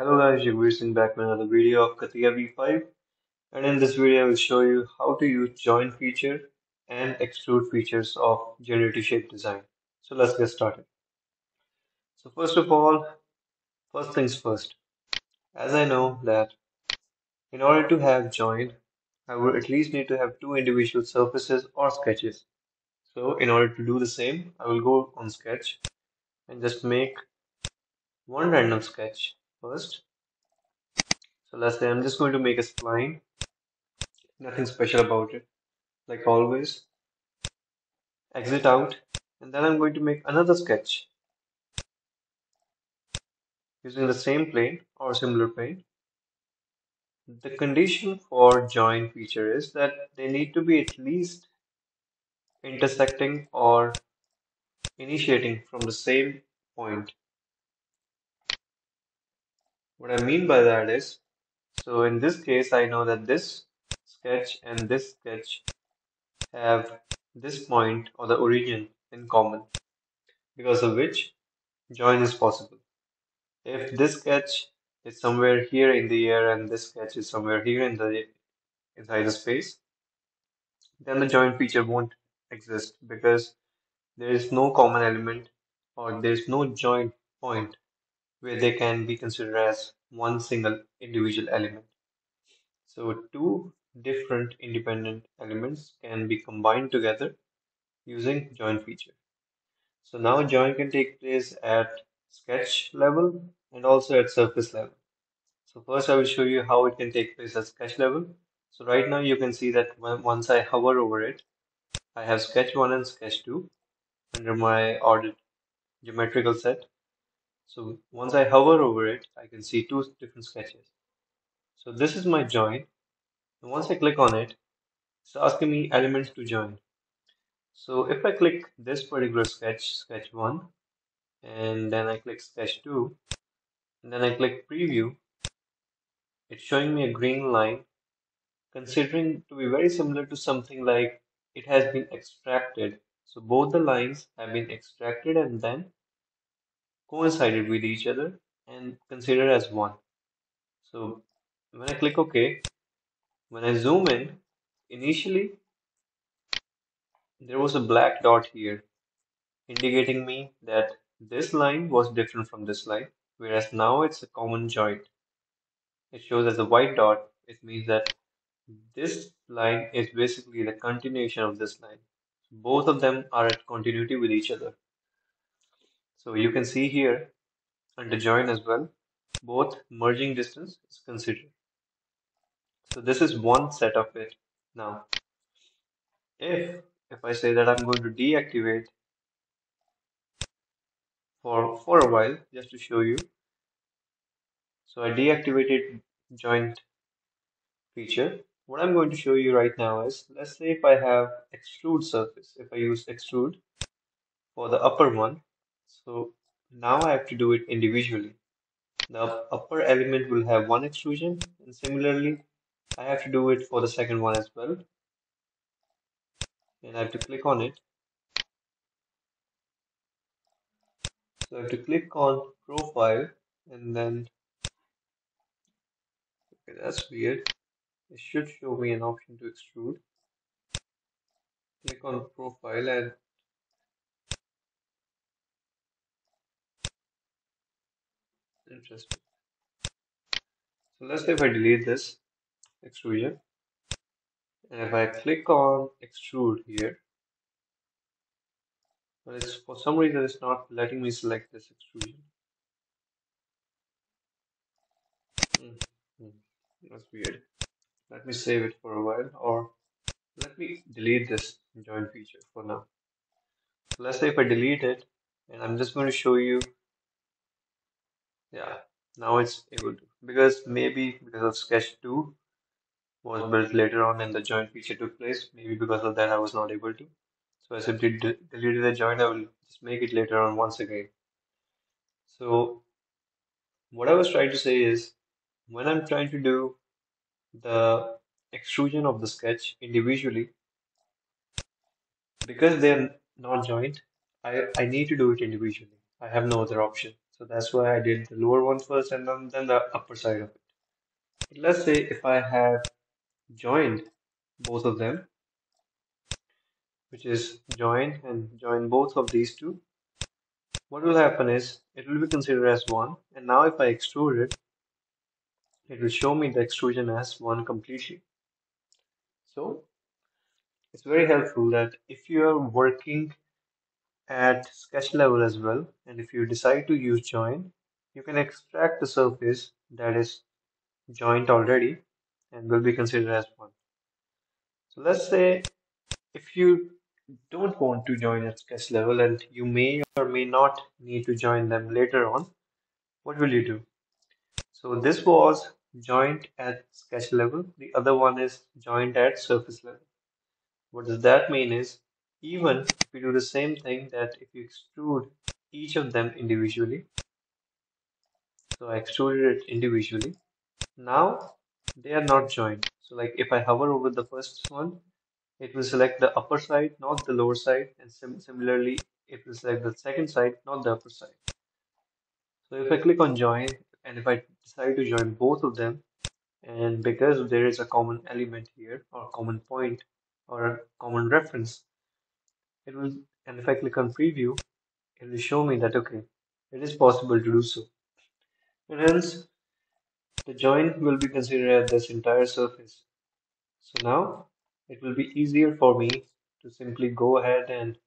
Hello guys, you're Singh back with another video of CATIA V5 and in this video I will show you how to use join feature and extrude features of generative shape design. So let's get started. So first of all, first things first, as I know that in order to have join, I would at least need to have two individual surfaces or sketches. So in order to do the same, I will go on sketch and just make one random sketch first. So let's say I'm just going to make a spline, nothing special about it, like always. Exit out, and then I'm going to make another sketch using the same plane or similar plane. The condition for join feature is that they need to be at least intersecting or initiating from the same point. What I mean by that is, so in this case, I know that this sketch and this sketch have this point or the origin in common, because of which join is possible. If this sketch is somewhere here in the air and this sketch is somewhere here in the inside the space, then the join feature won't exist because there is no common element or there is no joint point where they can be considered as one single individual element. So two different independent elements can be combined together using join feature. So now join can take place at sketch level and also at surface level. So first I will show you how it can take place at sketch level. So right now you can see that once I hover over it, I have sketch 1 and sketch 2 under my ordered geometrical set. So once I hover over it, I can see two different sketches. So this is my join. And once I click on it, it's asking me elements to join. So if I click this particular sketch, sketch 1, and then I click sketch 2, and then I click preview, it's showing me a green line considering to be very similar to something like it has been extracted. So both the lines have been extracted and then coincided with each other and considered as one. So when I click OK, when I zoom in, initially there was a black dot here indicating me that this line was different from this line, whereas now it's a common joint. It shows as a white dot, it means that this line is basically the continuation of this line. Both of them are at continuity with each other. So you can see here under join as well, both merging distance is considered. So this is one set of it. Now, if if I say that I'm going to deactivate for for a while, just to show you. So I deactivated joint feature. What I'm going to show you right now is, let's say if I have extrude surface, if I use extrude for the upper one, so now I have to do it individually. The upper element will have one extrusion and similarly I have to do it for the second one as well. And I have to click on it. So I have to click on profile and then okay, that's weird. It should show me an option to extrude. Click on profile and interesting. So let's say if I delete this extrusion and if I click on extrude here, but it's for some reason it's not letting me select this extrusion. Mm -hmm. That's weird. Let me save it for a while or let me delete this join feature for now. So let's say if I delete it and I'm just going to show you yeah. Now it's able to because maybe because of sketch 2 was built later on and the joint feature took place maybe because of that I was not able to. So I simply de deleted the joint. I will just make it later on once again. So what I was trying to say is when I'm trying to do the extrusion of the sketch individually because they're not joined I, I need to do it individually. I have no other option So that's why I did the lower one first and then, then the upper side of it. But let's say if I have joined both of them, which is join and join both of these two, what will happen is it will be considered as one. And now if I extrude it, it will show me the extrusion as one completely. So it's very helpful that if you are working at sketch level as well, and if you decide to use join, you can extract the surface that is joined already and will be considered as one. So let's say if you don't want to join at sketch level and you may or may not need to join them later on, what will you do? So this was joint at sketch level. The other one is joint at surface level. What does that mean is even if we do the same thing that if you extrude each of them individually, so I extruded it individually, now they are not joined. So like if I hover over the first one, it will select the upper side, not the lower side, and sim similarly, it will select the second side, not the upper side. So if I click on join, and if I decide to join both of them, and because there is a common element here, or common point, or a common reference, it will, and if I click on preview, it will show me that, okay, it is possible to do so. And hence, the join will be considered as this entire surface. So now, it will be easier for me to simply go ahead and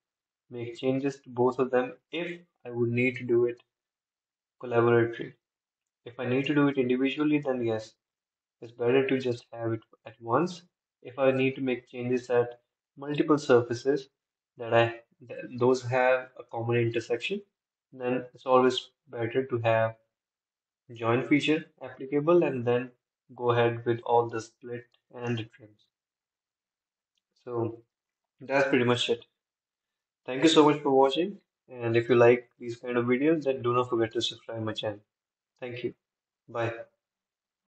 make changes to both of them if I would need to do it collaboratively. If I need to do it individually, then yes, it's better to just have it at once. If I need to make changes at multiple surfaces, that I those have a common intersection, then it's always better to have join feature applicable and then go ahead with all the split and the trims. So that's pretty much it. Thank you so much for watching. And if you like these kind of videos, then do not forget to subscribe my channel. Thank you. Bye.